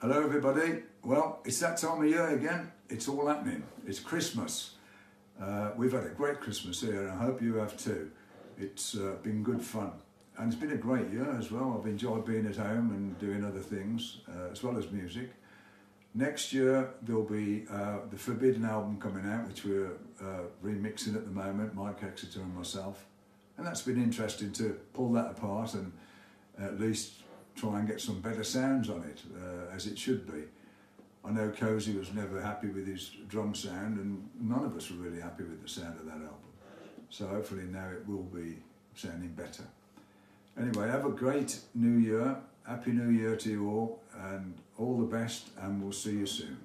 Hello, everybody. Well, it's that time of year again. It's all happening. It's Christmas. Uh, we've had a great Christmas here, and I hope you have too. It's uh, been good fun. And it's been a great year as well. I've enjoyed being at home and doing other things, uh, as well as music. Next year, there'll be uh, the Forbidden album coming out, which we're uh, remixing at the moment, Mike Exeter and myself. And that's been interesting to pull that apart and at least try and get some better sounds on it, uh, as it should be. I know Cozy was never happy with his drum sound, and none of us were really happy with the sound of that album. So hopefully now it will be sounding better. Anyway, have a great new year. Happy New Year to you all, and all the best, and we'll see you soon.